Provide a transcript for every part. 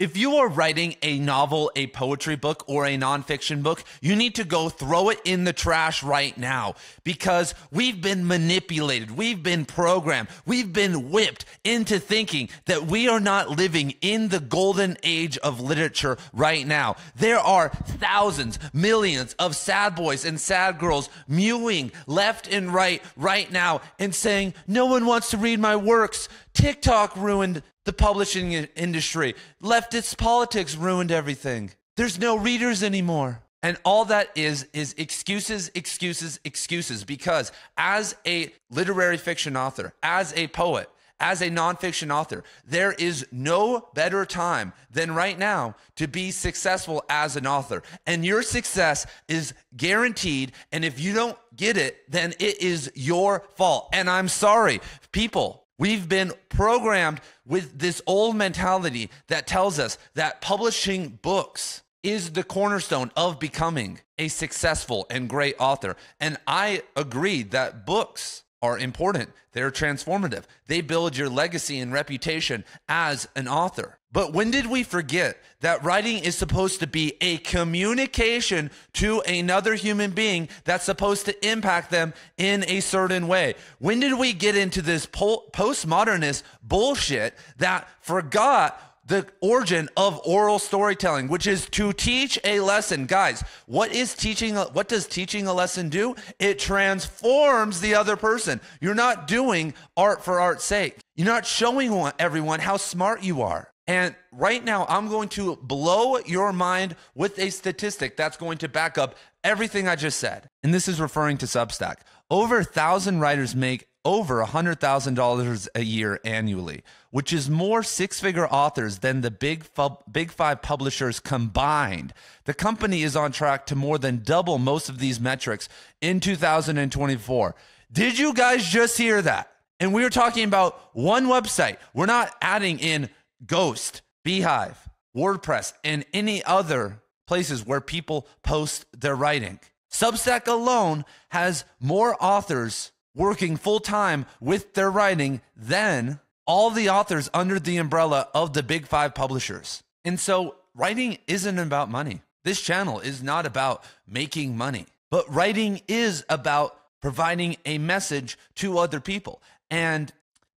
If you are writing a novel, a poetry book, or a nonfiction book, you need to go throw it in the trash right now because we've been manipulated. We've been programmed. We've been whipped into thinking that we are not living in the golden age of literature right now. There are thousands, millions of sad boys and sad girls mewing left and right right now and saying, no one wants to read my works. TikTok ruined the publishing industry. Leftist politics ruined everything. There's no readers anymore. And all that is, is excuses, excuses, excuses. Because as a literary fiction author, as a poet, as a nonfiction author, there is no better time than right now to be successful as an author. And your success is guaranteed. And if you don't get it, then it is your fault. And I'm sorry, people, We've been programmed with this old mentality that tells us that publishing books is the cornerstone of becoming a successful and great author. And I agree that books are important. They're transformative. They build your legacy and reputation as an author. But when did we forget that writing is supposed to be a communication to another human being that's supposed to impact them in a certain way? When did we get into this postmodernist bullshit that forgot the origin of oral storytelling, which is to teach a lesson. Guys, what is teaching? What does teaching a lesson do? It transforms the other person. You're not doing art for art's sake. You're not showing everyone how smart you are. And right now, I'm going to blow your mind with a statistic that's going to back up everything I just said. And this is referring to Substack. Over a thousand writers make over $100,000 a year annually, which is more six figure authors than the big, big five publishers combined. The company is on track to more than double most of these metrics in 2024. Did you guys just hear that? And we are talking about one website. We're not adding in Ghost, beehiiv, WordPress, and any other places where people post their writing. Substack alone has more authors working full time with their writing than all the authors under the umbrella of the big five publishers. And so writing isn't about money. This channel is not about making money, but writing is about providing a message to other people. And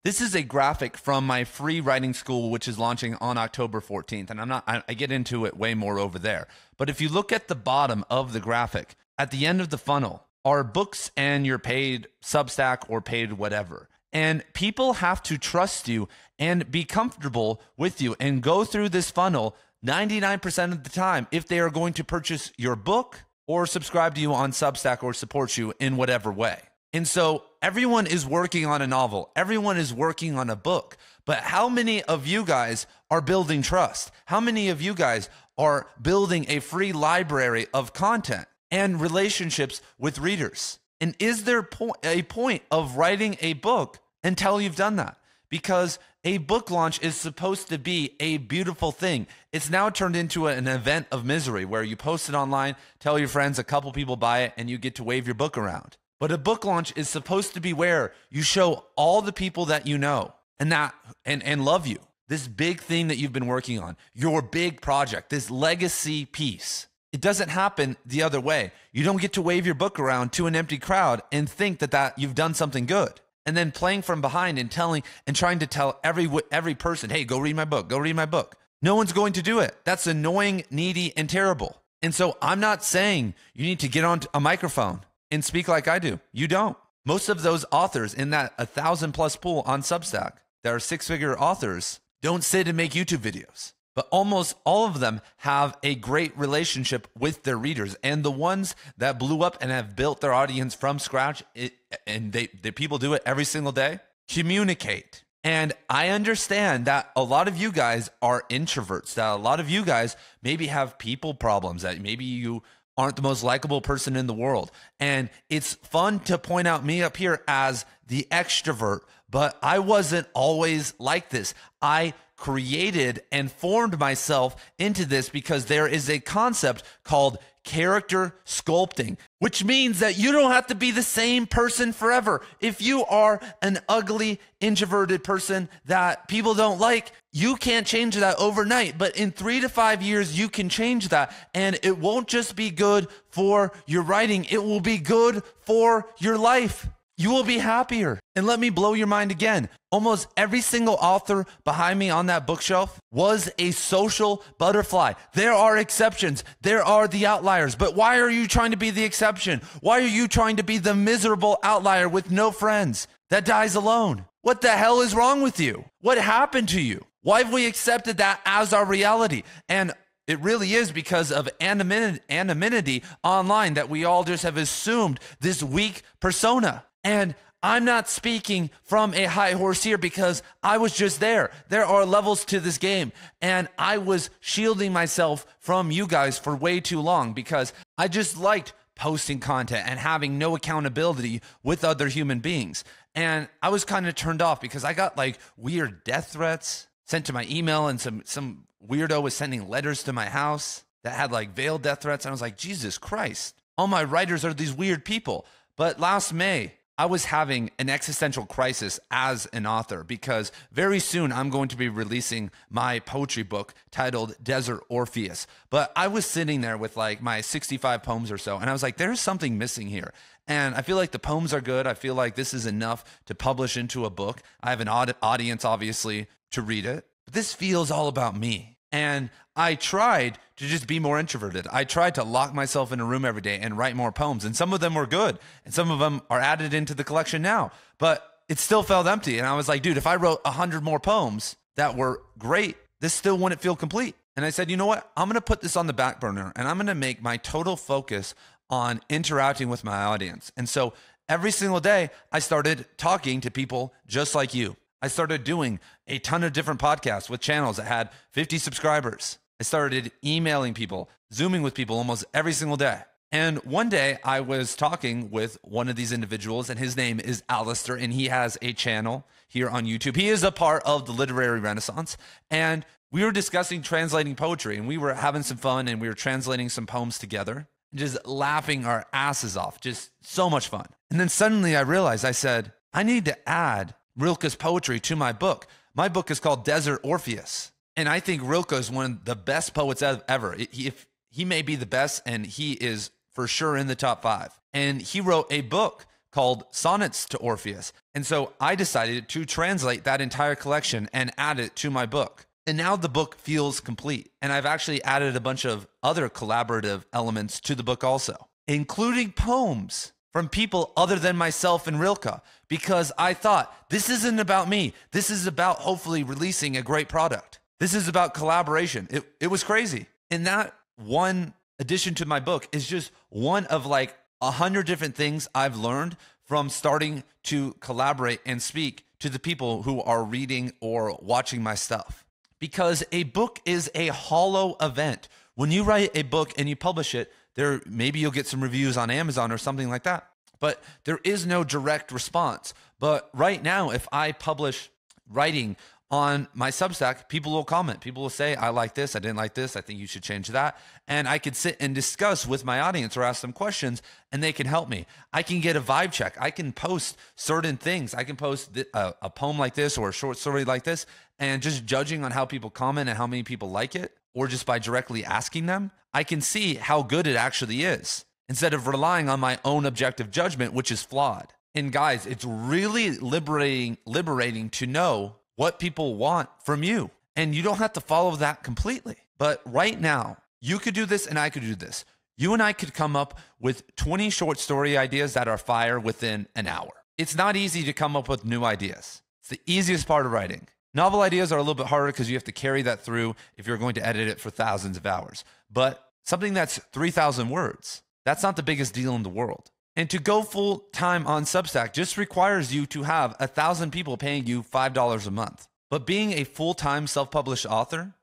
this is a graphic from my free writing school, which is launching on October 14th. And I'm not, I, I get into it way more over there. But if you look at the bottom of the graphic, at the end of the funnel, are books and your paid Substack or paid whatever. And people have to trust you and be comfortable with you and go through this funnel 99% of the time if they are going to purchase your book or subscribe to you on Substack or support you in whatever way. And so everyone is working on a novel, everyone is working on a book. But how many of you guys are building trust? How many of you guys are building a free library of content? And relationships with readers. And is there a point of writing a book until you've done that? Because a book launch is supposed to be a beautiful thing. It's now turned into an event of misery where you post it online, tell your friends, a couple people buy it, and you get to wave your book around. But a book launch is supposed to be where you show all the people that you know and that and, and love you. This big thing that you've been working on, your big project, this legacy piece. It doesn't happen the other way. You don't get to wave your book around to an empty crowd and think that, that you've done something good. And then playing from behind and telling and trying to tell every every person, "Hey, go read my book. Go read my book." No one's going to do it. That's annoying, needy, and terrible. And so I'm not saying you need to get on a microphone and speak like I do. You don't. Most of those authors in that a thousand plus pool on Substack that are six figure authors don't sit and make YouTube videos but almost all of them have a great relationship with their readers. And the ones that blew up and have built their audience from scratch it, and they, the people do it every single day communicate. And i understand that a lot of you guys are introverts that a lot of you guys maybe have people problems that maybe you aren't the most likable person in the world. And it's fun to point out me up here as the extrovert but i wasn't always like this. I created and formed myself into this because there is a concept called character sculpting, which means that you don't have to be the same person forever. If you are an ugly, introverted person that people don't like, you can't change that overnight. But in three to five years, you can change that. And it won't just be good for your writing, it will be good for your life you will be happier. And let me blow your mind again. Almost every single author behind me on that bookshelf was a social butterfly. There are exceptions, there are the outliers. But why are you trying to be the exception? Why are you trying to be the miserable outlier with no friends that dies alone? What the hell is wrong with you? What happened to you? Why have we accepted that as our reality? And it really is because of anonymity online that we all just have assumed this weak persona. And I'm not speaking from a high horse here because I was just there. There are levels to this game. And I was shielding myself from you guys for way too long because I just liked posting content and having no accountability with other human beings. And I was kind of turned off because I got like weird death threats sent to my email and some some weirdo was sending letters to my house that had like veiled death threats. And I was like, Jesus Christ, all my writers are these weird people. But last May, I was having an existential crisis as an author because very soon I'm going to be releasing my poetry book titled Desert Orpheus. But I was sitting there with like my 65 poems or so, and I was like, there's something missing here. And I feel like the poems are good. I feel like this is enough to publish into a book. I have an audience, obviously, to read it. But this feels all about me. And I tried to just be more introverted. I tried to lock myself in a room every day and write more poems. And some of them were good. And some of them are added into the collection now. But it still felt empty. And I was like, dude, if I wrote 100 more poems that were great, this still wouldn't feel complete. And I said, you know what? I'm going to put this on the back burner and I'm going to make my total focus on interacting with my audience. And so every single day, I started talking to people just like you. I started doing a ton of different podcasts with channels that had 50 subscribers. I started emailing people, Zooming with people almost every single day. And one day I was talking with one of these individuals, and his name is Alistair, and he has a channel here on YouTube. He is a part of the literary renaissance. And we were discussing translating poetry, and we were having some fun, and we were translating some poems together, just laughing our asses off. Just so much fun. And then suddenly I realized I said, I need to add Rilke's poetry to my book. My book is called Desert Orpheus. And I think Rilke is one of the best poets ever. If he may be the best, and he is for sure in the top five. And he wrote a book called Sonnets to Orpheus. And so I decided to translate that entire collection and add it to my book. And now the book feels complete. And I've actually added a bunch of other collaborative elements to the book also, including poems from people other than myself and Rilke because I thought this isn't about me. This is about hopefully releasing a great product. This is about collaboration. It, it was crazy. And that one addition to my book is just one of like a hundred different things I've learned from starting to collaborate and speak to the people who are reading or watching my stuff. Because a book is a hollow event. When you write a book and you publish it, there maybe you'll get some reviews on Amazon or something like that. But there is no direct response. But right now, if I publish writing on my Substack, people will comment. People will say, I like this, I didn't like this, I think you should change that. And I could sit and discuss with my audience or ask them questions and they can help me. I can get a vibe check. I can post certain things. I can post a, a poem like this or a short story like this and just judging on how people comment and how many people like it, or just by directly asking them, I can see how good it actually is instead of relying on my own objective judgment, which is flawed. And guys, it's really liberating, liberating to know what people want from you. And you don't have to follow that completely. But right now, you could do this and I could do this. You and I could come up with 20 short story ideas that are fire within an hour. It's not easy to come up with new ideas. It's the easiest part of writing. Novel ideas are a little bit harder because you have to carry that through if you're going to edit it for thousands of hours. But something that's 3,000 words, that's not the biggest deal in the world. And to go full time on Substack just requires you to have a thousand people paying you $5 a month. But being a full time self published author,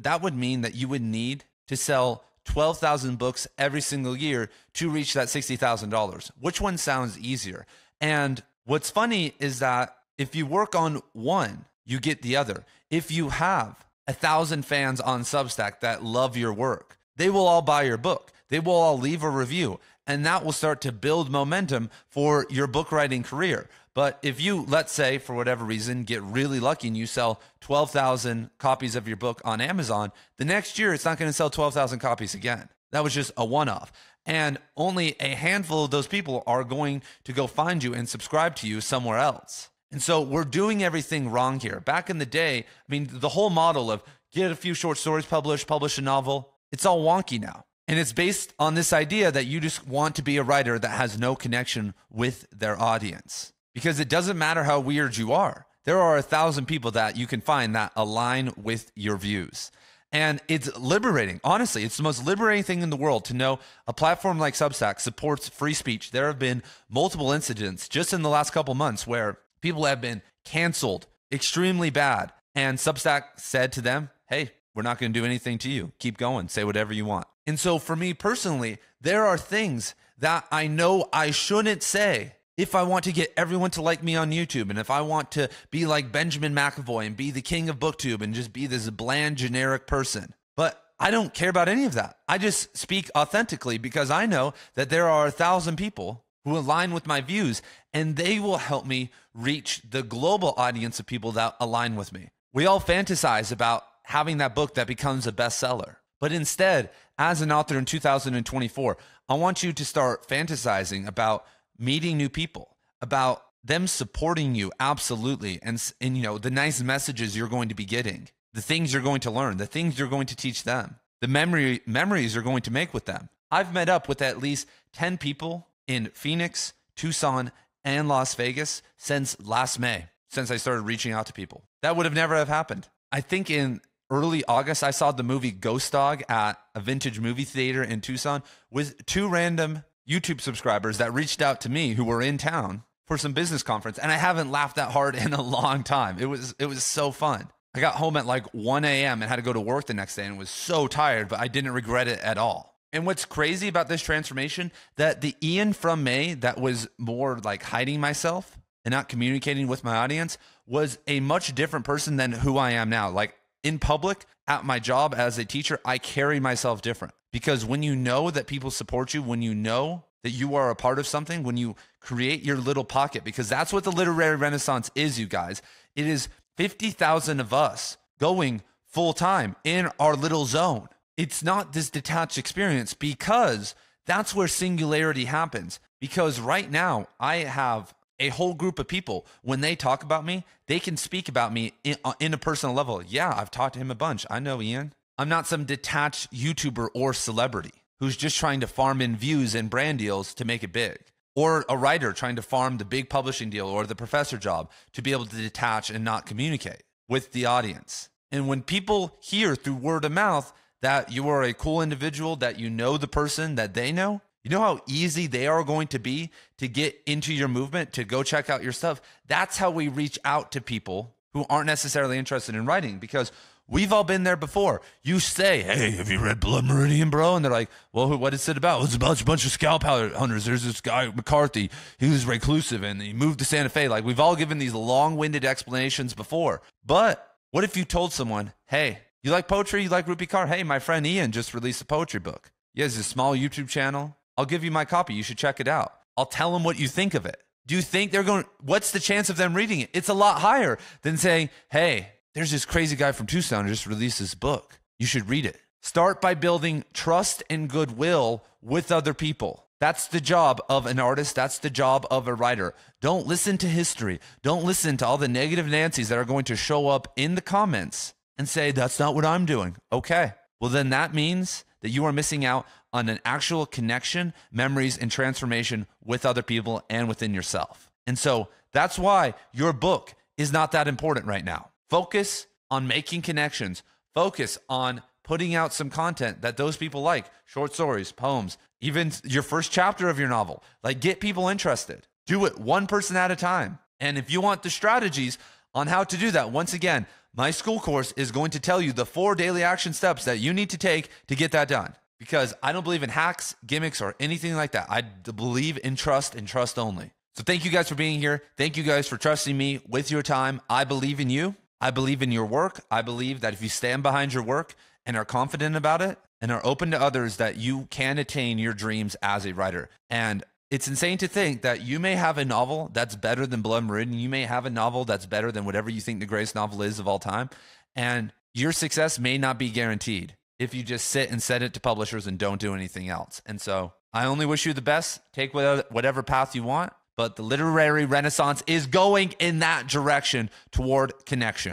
that would mean that you would need to sell 12,000 books every single year to reach that $60,000. Which one sounds easier? And what's funny is that if you work on one, you get the other. If you have a thousand fans on Substack that love your work, they will all buy your book they will all leave a review. And that will start to build momentum for your book writing career. But if you, let's say, for whatever reason, get really lucky and you sell 12,000 copies of your book on Amazon, the next year it's not going to sell 12,000 copies again. That was just a one off. And only a handful of those people are going to go find you and subscribe to you somewhere else. And so we're doing everything wrong here. Back in the day, I mean, the whole model of get a few short stories published, publish a novel, it's all wonky now. And it's based on this idea that you just want to be a writer that has no connection with their audience. Because it doesn't matter how weird you are, there are a thousand people that you can find that align with your views. And it's liberating. Honestly, it's the most liberating thing in the world to know a platform like Substack supports free speech. There have been multiple incidents just in the last couple months where people have been canceled extremely bad. And Substack said to them, hey, we're not going to do anything to you. Keep going, say whatever you want. And so for me personally, there are things that I know I shouldn't say if I want to get everyone to like me on YouTube and if I want to be like Benjamin McEvoy and be the king of booktube and just be this bland generic person. But I don't care about any of that. I just speak authentically because I know that there are a thousand people who align with my views and they will help me reach the global audience of people that align with me. We all fantasize about having that book that becomes a bestseller. But instead, as an author in 2024, I want you to start fantasizing about meeting new people, about them supporting you absolutely and and you know the nice messages you're going to be getting, the things you're going to learn, the things you're going to teach them, the memory memories you're going to make with them. I've met up with at least 10 people in Phoenix, Tucson, and Las Vegas since last May, since I started reaching out to people. That would have never have happened. I think in early August, I saw the movie Ghost Dog at a vintage movie theater in Tucson with two random YouTube subscribers that reached out to me who were in town for some business conference, and I haven't laughed that hard in a long time. It was it was so fun. I got home at like 1 a.m. and had to go to work the next day and was so tired, but I didn't regret it at all. And what's crazy about this transformation that the Ian from May that was more like hiding myself and not communicating with my audience was a much different person than who I am now. Like in public, at my job as a teacher, I carry myself different. Because when you know that people support you, when you know that you are a part of something, when you create your little pocket, because that's what the literary renaissance is, you guys. It is 50,000 of us going full time in our little zone. It's not this detached experience because that's where singularity happens. Because right now, I have a whole group of people, when they talk about me, they can speak about me in, uh, in, a personal level. Yeah, I've talked to him a bunch. I know Ian. I'm not some detached YouTuber or celebrity who's just trying to farm in views and brand deals to make it big, or a writer trying to farm the big publishing deal or the professor job to be able to detach and not communicate with the audience. And when people hear through word of mouth that you are a cool individual, that you know the person that they know, you know how easy they are going to be to get into your movement, to go check out your stuff? That's how we reach out to people who aren't necessarily interested in writing because we've all been there before. You say, Hey, have you read Blood Meridian, bro? And they're like, Well, what is it about? It's about a bunch of scalp hunters. There's this guy, McCarthy. He was reclusive and he moved to Santa Fe. Like, we've all given these long winded explanations before. But what if you told someone, Hey, you like poetry? You like Rupi Kaur? Hey, my friend Ian just released a poetry book. He has a small YouTube channel. I'll give you my copy. You should check it out. I'll tell them what you think of it. Do you think they're going, what's the chance of them reading it? It's a lot higher than saying, hey, there's this crazy guy from Tucson who just released this book. You should read it. Start by building trust and goodwill with other people. That's the job of an artist. That's the job of a writer. Don't listen to history. Don't listen to all the negative Nancy's that are going to show up in the comments and say, that's not what I'm doing. Okay. Well, then that means that you are missing out on an actual connection, memories, and transformation with other people and within yourself. And so that's why your book is not that important right now. Focus on making connections, focus on putting out some content that those people like short stories, poems, even your first chapter of your novel. Like, get people interested. Do it one person at a time. And if you want the strategies on how to do that, once again, my school course is going to tell you the four daily action steps that you need to take to get that done because I don't believe in hacks, gimmicks, or anything like that. I believe in trust and trust only. So thank you guys for being here. Thank you guys for trusting me with your time. I believe in you. I believe in your work. I believe that if you stand behind your work and are confident about it and are open to others that you can attain your dreams as a writer. And it's insane to think that you may have a novel that's better than Blood Meridian. You may have a novel that's better than whatever you think the greatest novel is of all time. And your success may not be guaranteed if you just sit and send it to publishers and don't do anything else. And so I only wish you the best. Take whatever path you want, but the literary renaissance is going in that direction toward connection.